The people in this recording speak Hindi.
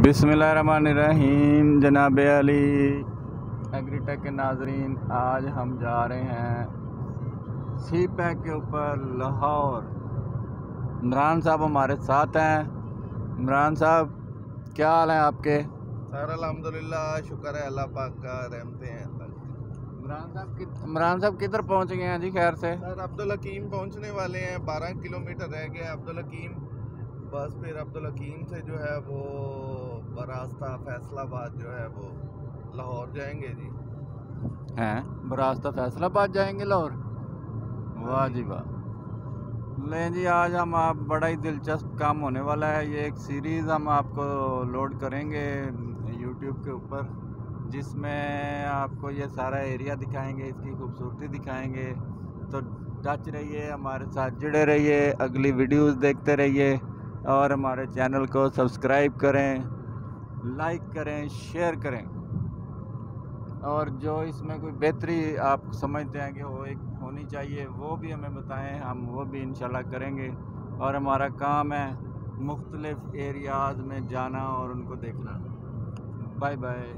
बिसमीम जनाब अली। एग्रीटेक के नाजरीन आज हम जा रहे हैं सी पैक के ऊपर लाहौर। इमरान साहब हमारे साथ हैं। इमरान साहब क्या हाल है आपके? सर अल्हम्दुलिल्लाह शुक्र है अल्लाह पाक का रहमते हैं। इमरान साहब कि इमरान साहब किधर पहुँच गए हैं जी खैर से? सर अब्दुल हकीम पहुँचने वाले हैं। बारह किलोमीटर रह गए अब्दुल हकीम। बस फिर अब्दुल हकीम से जो है वो बरास्ता फैसलाबाद जो है वो लाहौर जाएँगे जी। हैं? बरास्ता फैसलाबाद जाएँगे लाहौर? वाह जी। वाह। लें जी आज हम आप बड़ा ही दिलचस्प काम होने वाला है। ये एक सीरीज़ हम आपको लोड करेंगे यूट्यूब के ऊपर जिसमें आपको ये सारा एरिया दिखाएँगे इसकी खूबसूरती दिखाएँगे। तो टच रहिए हमारे साथ जुड़े रहिए अगली वीडियोस देखते रहिए और हमारे चैनल को सब्सक्राइब करें। लाइक करें, शेयर करें। और जो इसमें कोई बेहतरी आप समझते हैं कि वो एक होनी चाहिए, वो भी हमें बताएँ, हम वो भी इन करेंगे। और हमारा काम है मुख्तलिफ़ एरियाज़ में जाना और उनको देखना। Bye bye.